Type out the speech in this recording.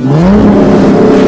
Música